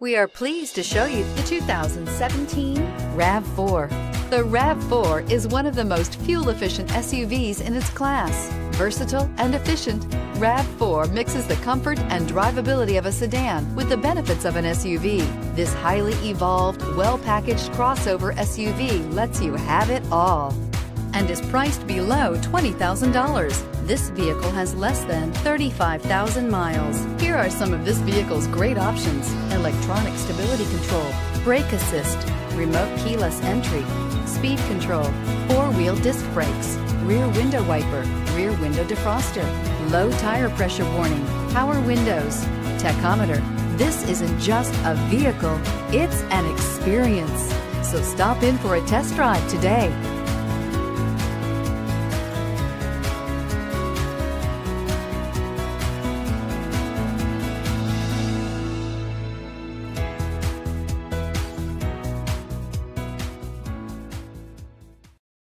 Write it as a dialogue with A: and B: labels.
A: We are pleased to show you the 2017 RAV4. The RAV4 is one of the most fuel-efficient SUVs in its class. Versatile and efficient, RAV4 mixes the comfort and drivability of a sedan with the benefits of an SUV. This highly evolved, well-packaged crossover SUV lets you have it all and is priced below $20,000. This vehicle has less than 35,000 miles. Here are some of this vehicle's great options. Electronic stability control, brake assist, remote keyless entry, speed control, four-wheel disc brakes, rear window wiper, rear window defroster, low tire pressure warning, power windows, tachometer. This isn't just a vehicle, it's an experience. So stop in for a test drive today.